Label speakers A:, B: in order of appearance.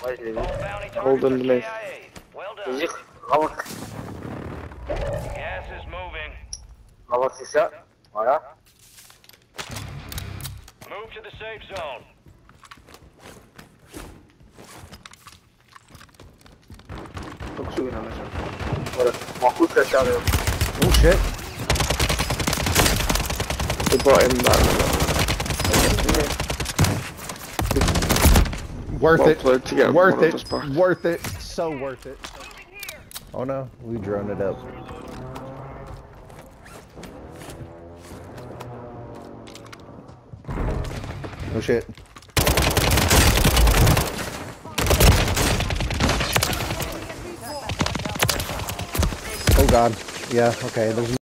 A: Hold on the left.
B: Gas is moving.
C: Robert is dat. Voilà.
B: Move to the safe zone.
A: Ook zoeken naar.
C: Voilà. Maar goed gezegd, joh.
D: Oh shit.
A: Ik wou hem daar.
D: Worth it.
A: Well, together,
D: Worth it. Worth it. So worth it. Oh no, we drone it up. Oh shit. Oh god. Yeah, okay, there's